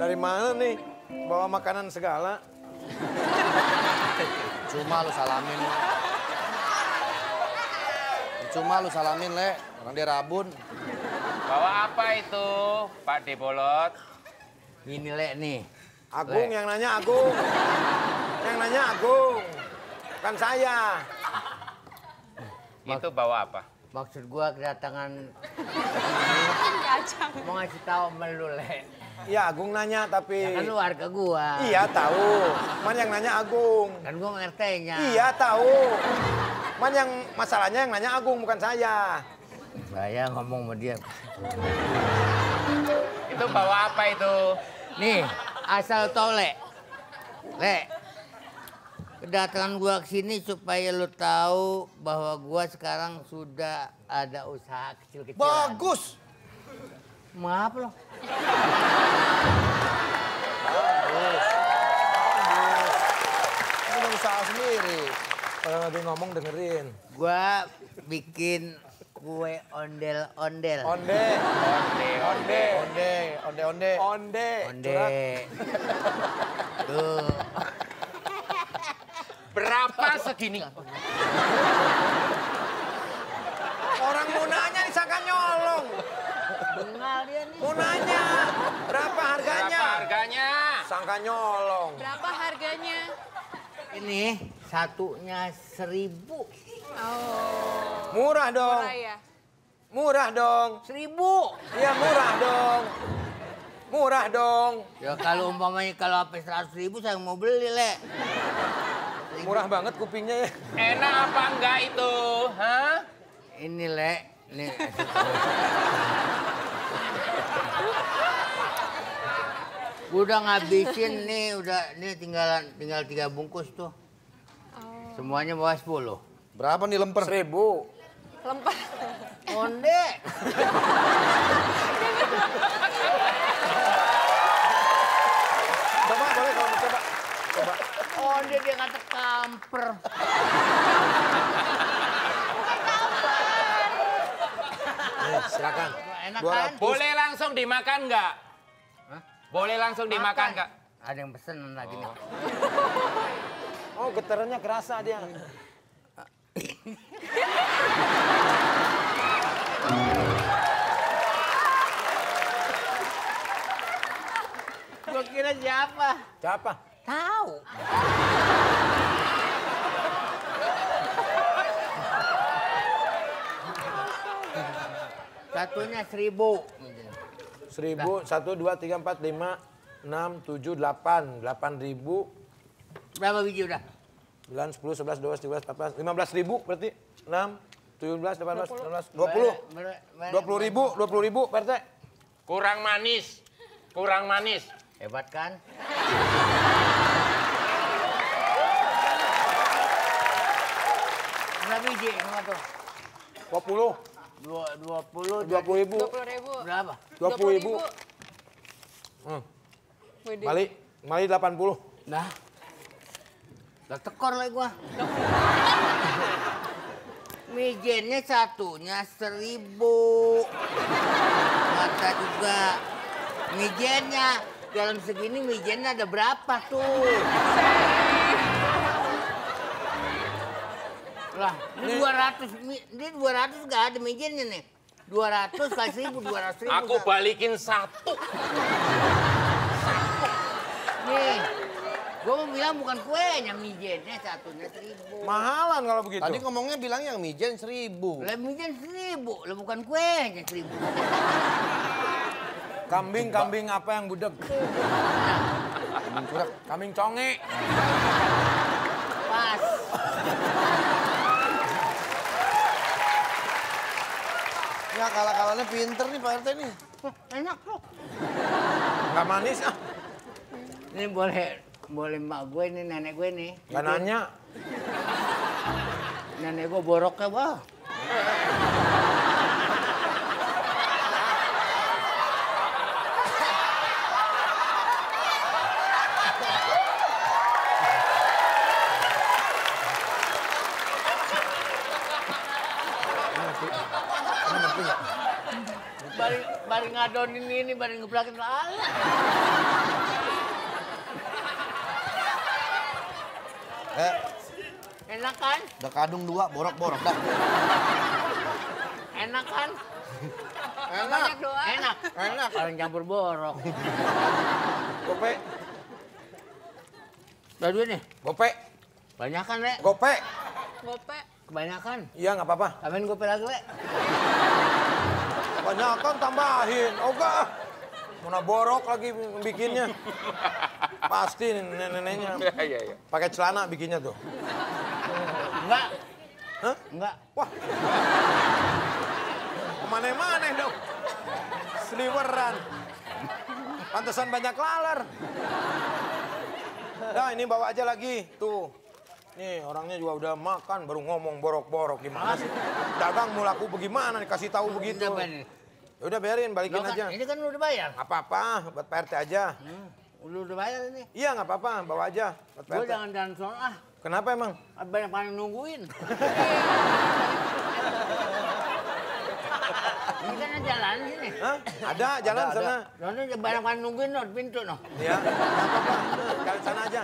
Dari mana nih? Bawa makanan segala. Cuma lu salamin. Cuma lu salamin, Le. Orang dia rabun. Bawa apa itu, Pak Debolot? Ini le nih. Agung Le. yang nanya Agung. yang nanya Agung. Kan saya. Itu bawa apa? Maksud gua kedatangan mau ngasih tahu sama lu le. Iya Agung nanya tapi. Ya kan lu warga gua. Iya tahu. Man yang nanya Agung. Kan gua ngertenya. Iya tahu. Man yang masalahnya yang nanya Agung bukan saya. Saya ngomong sama dia. Itu bawa apa itu? Nih, asal tau le. Kedatangan gua ke sini supaya lu tahu bahwa gua sekarang sudah ada usaha kecil-kecilan. Bagus. Maaf lo. Usaha sendiri. Kalau lagi ngomong dengerin. Gua bikin kue ondel-ondel. Onde. Onde, Onde. Onde, onde, onde. Onde. Onde. Tuh. Berapa segini? Orang mau nanya disangka nyolong. Bengal dia nih. Mau nanya. Berapa harganya? Berapa harganya? Sangka nyolong. Berapa? Ini satunya seribu. Oh, Murah dong. murah ya. Murah dong. Seribu. Iya murah dong. Murah dong. Ya kalau umpamanya kalau sampai seratus ribu saya mau beli le. Murah banget kupingnya ya. Enak apa enggak itu? Hah? Ini le. Ini. Udah ngabisin nih, udah nih tinggalan tinggal tiga bungkus tuh. Semuanya bawa sepuluh. Berapa nih lemper? Seribu. Lempar. Onde. Coba boleh kalau mau coba. Coba. Onde dia kata kamper. Nih, silakan. Enak kan? Boleh langsung dimakan enggak? Boleh langsung dimakan enggak? Ada yang pesen lagi nih. Oh, getarannya kerasa dia. Gua kira siapa? Siapa? Tahu. Satunya seribu. Seribu, satu, dua, tiga, empat, lima, enam, tujuh, delapan. Delapan ribu, Berapa biji udah? sembilan, sepuluh, sebelas, dua belas, tiga belas, empat belas, lima belas ribu berarti. Enam, tujuh belas, delapan belas, sembilan belas, dua puluh. Ber- ber- Dua puluh ribu, dua puluh ribu, Pak RT. Kurang manis. Kurang manis. Hebat kan? Berapa biji semua tuh? Dua puluh, Dua, dua puluh. dua puluh ribu. 20 ribu. Berapa? Dua puluh ribu. Hmm. Mali, mali delapan puluh. Nah. Udah tekor lagi gua. Mijennya satunya seribu. Kata juga. Mijennya dalam segini mijennya ada berapa tuh? Lah, ini 200, mi- ini 200 gak ada mijennya nih. 200 kali 1000, 200 ribu. Aku balikin satu. Nih, gua mau bilang bukan kuenya, mijennya satunya 1000. Mahalan kalau begitu. Tadi ngomongnya bilang yang mijen seribu. Lah mijen 1000, lah bukan kuenya 1000. Kambing, kambing apa yang budek? Kambing curak. Kambing conge. Pas. Ya kalah-kalahnya pinter nih Pak RT nih. Enak loh. Nggak manis ah. Ini boleh boleh mak gue ini nenek gue nih. Nggak nanya. Nenek gue boroknya wah. Bari, bari ngadonin ini, bari ngebelakin lala. Eh, Enak kan? udah kadung dua, borok-borok dah. Enak kan? Banyak doa. Enak. Enak. Orang campur borok. Gope, Udah duit nih. gope, Banyak kan, Le? gope. Gope. Kebanyakan. Iya nggak apa-apa. Tambahin gope lagi, Le. Banyakan tambahin. Oh enggak. Mana borok lagi bikinnya. Pasti nenek-neneknya. Iya, iya, iya. Pakai celana bikinnya tuh. Enggak. Hah? Enggak. Wah. Ke mana-mana dong. Sliweran. Pantesan banyak laler. Nah ini bawa aja lagi. Tuh. Nih orangnya juga udah makan baru ngomong borok-borok gimana sih? Dagang mau laku bagaimana dikasih tahu begitu. Ya udah biarin balikin Lo kan- aja. Ini kan udah bayar. Apa-apa buat Pak RT aja. Hmm, Lu udah bayar ini. Iya nggak apa-apa bawa aja Gue jangan jalan sono ah. Kenapa emang? Banyak yang nungguin. ini kan jalan sini. Hah? Ada jalan Ada, sana. ada. Sono banyak yang nungguin no, pintu no. Ya, nggak apa-apa. Kalian sana aja.